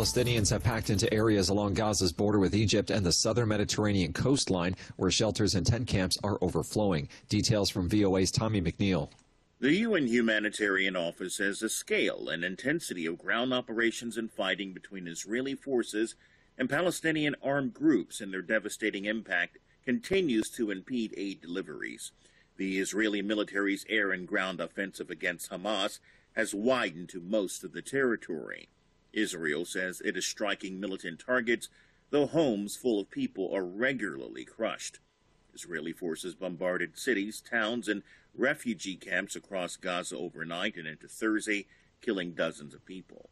Palestinians have packed into areas along Gaza's border with Egypt and the southern Mediterranean coastline, where shelters and tent camps are overflowing. Details from VOA's Tommy McNeil. The UN Humanitarian Office says the scale and intensity of ground operations and fighting between Israeli forces and Palestinian armed groups and their devastating impact continues to impede aid deliveries. The Israeli military's air and ground offensive against Hamas has widened to most of the territory. Israel says it is striking militant targets, though homes full of people are regularly crushed. Israeli forces bombarded cities, towns, and refugee camps across Gaza overnight and into Thursday, killing dozens of people.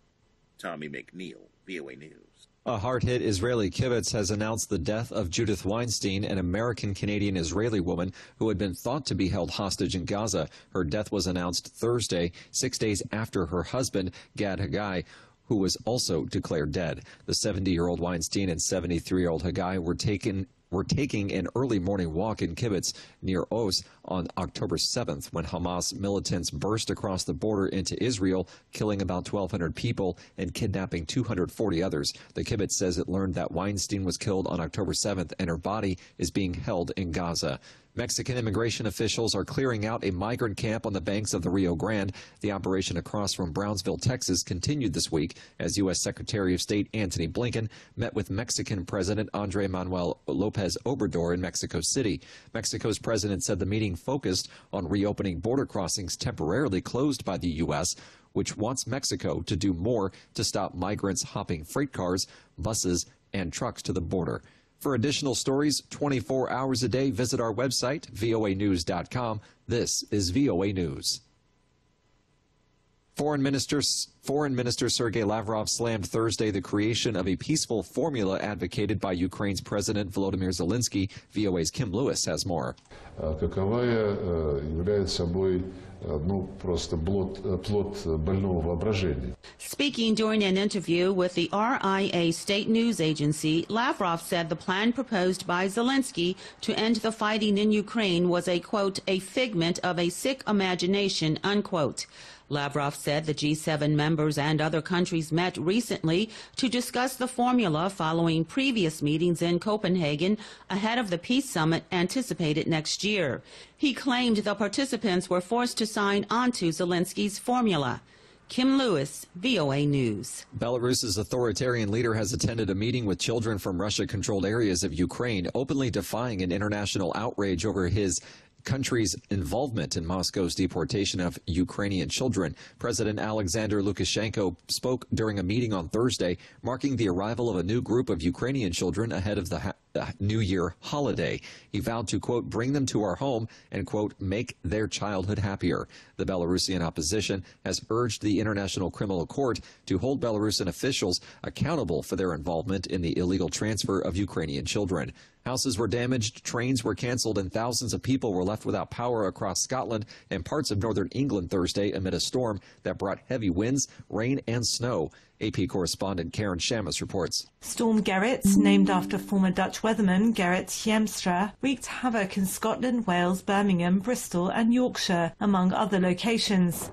Tommy McNeil, VOA News. A hard hit Israeli kibbutz has announced the death of Judith Weinstein, an American Canadian Israeli woman who had been thought to be held hostage in Gaza. Her death was announced Thursday, six days after her husband, Gad Haggai, who was also declared dead. The 70 year old Weinstein and 73 year old Haggai were taken were taking an early morning walk in Kibbutz Nir Oz on October 7th when Hamas militants burst across the border into Israel, killing about 1,200 people and kidnapping 240 others. The Kibbutz says it learned that Weinstein was killed on October 7th and her body is being held in Gaza. Mexican immigration officials are clearing out a migrant camp on the banks of the Rio Grande. The operation across from Brownsville, Texas continued this week as U.S. Secretary of State Antony Blinken met with Mexican President Andre Manuel Lopez Obrador in Mexico City. Mexico's president said the meeting focused on reopening border crossings temporarily closed by the U.S., which wants Mexico to do more to stop migrants hopping freight cars, buses, and trucks to the border. For additional stories 24 hours a day, visit our website, voanews.com. This is VOA News. Foreign Minister, Foreign Minister Sergei Lavrov slammed Thursday the creation of a peaceful formula advocated by Ukraine's President Volodymyr Zelensky. VOA's Kim Lewis has more. Каковая является собой ну, просто плод, плод больного воображения. Speaking during an interview with the RIA state news agency, Lavrov said the plan proposed by Zelensky to end the fighting in Ukraine was a, quote, a figment of a sick imagination, unquote. Lavrov said the G7 members and other countries met recently to discuss the formula following previous meetings in Copenhagen ahead of the peace summit anticipated next year. He claimed the participants were forced to sign onto Zelensky's formula. Kim Lewis, VOA News. Belarus's authoritarian leader has attended a meeting with children from Russia controlled areas of Ukraine, openly defying an international outrage over his country's involvement in Moscow's deportation of Ukrainian children. President Alexander Lukashenko spoke during a meeting on Thursday, marking the arrival of a new group of Ukrainian children ahead of the Uh, New Year holiday. He vowed to, quote, bring them to our home and, quote, make their childhood happier. The Belarusian opposition has urged the International Criminal Court to hold Belarusian officials accountable for their involvement in the illegal transfer of Ukrainian children. Houses were damaged, trains were canceled, and thousands of people were left without power across Scotland and parts of northern England Thursday amid a storm that brought heavy winds, rain, and snow. AP correspondent Karen Chammas reports. Storm Gerrit, named after former Dutch weatherman Gerrit Hiemstra, wreaked havoc in Scotland, Wales, Birmingham, Bristol, and Yorkshire, among other locations.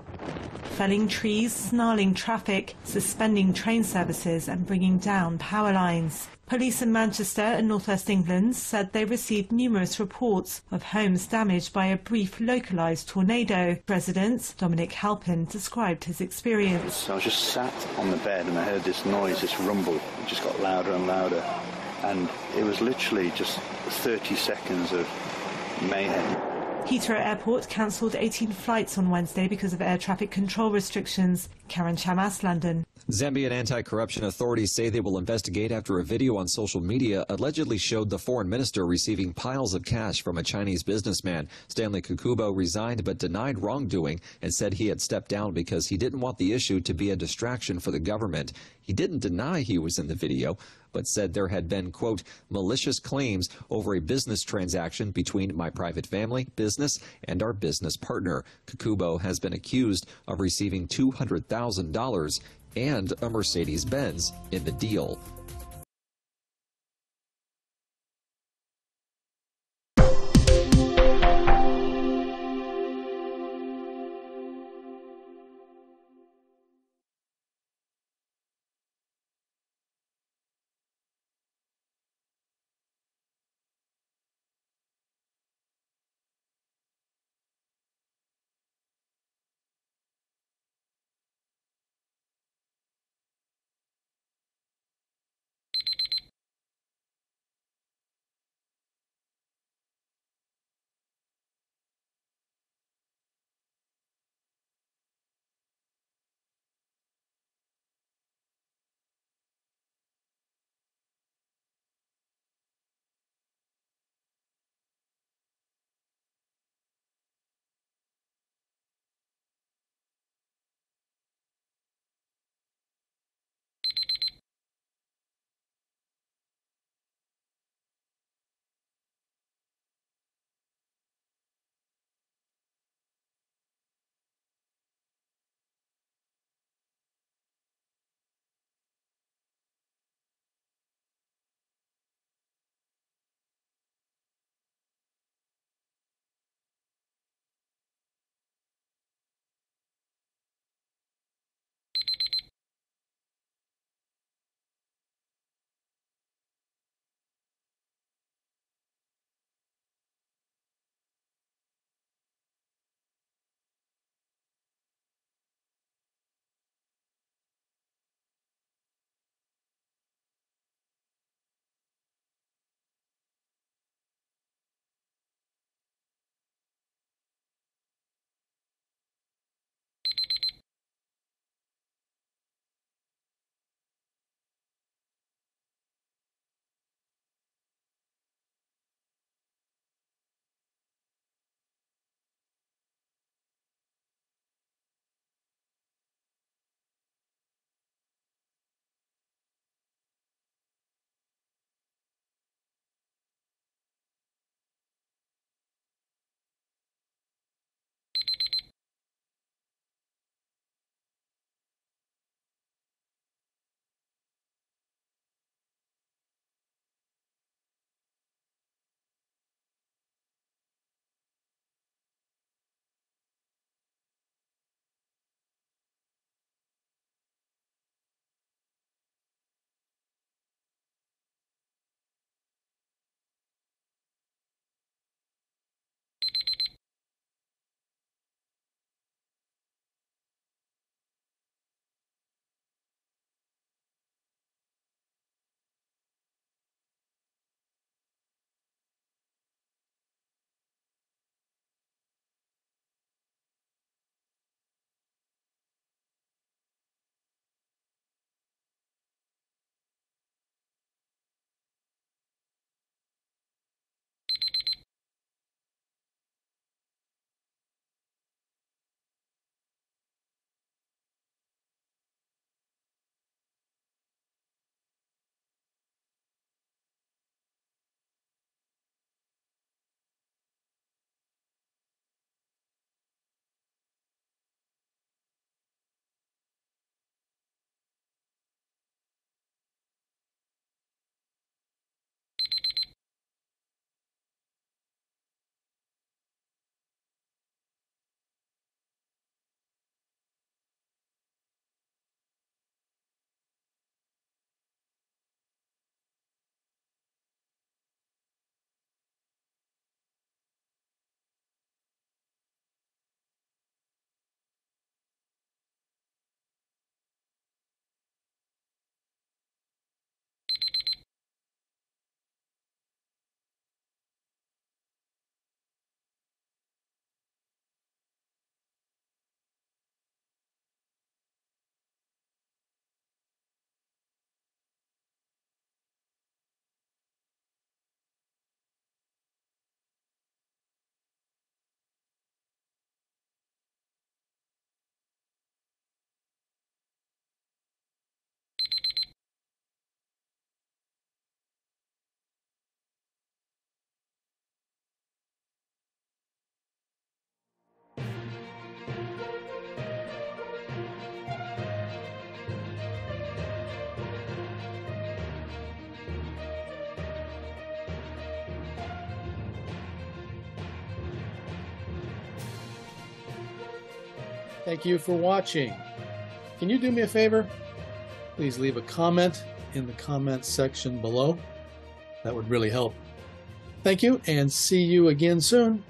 Felling trees, snarling traffic, suspending train services, and bringing down power lines. Police in Manchester and northwest England said they received numerous reports of homes damaged by a brief localised tornado. President Dominic Halpin described his experience. I was just sat on the bed and I heard this noise, this rumble. It just got louder and louder. And it was literally just 30 seconds of mayhem. Heathrow Airport cancelled 18 flights on Wednesday because of air traffic control restrictions. Karen Chammas, London. Zambian anti-corruption authorities say they will investigate after a video on social media allegedly showed the foreign minister receiving piles of cash from a Chinese businessman. Stanley Kakubo resigned but denied wrongdoing and said he had stepped down because he didn't want the issue to be a distraction for the government. He didn't deny he was in the video, but said there had been, quote, malicious claims over a business transaction between my private family, business, and our business partner. Kakubo has been accused of receiving $200,000 and a Mercedes Benz in the deal. Thank you for watching. Can you do me a favor? Please leave a comment in the comments section below. That would really help. Thank you and see you again soon.